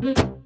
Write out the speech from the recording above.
Mm-hmm.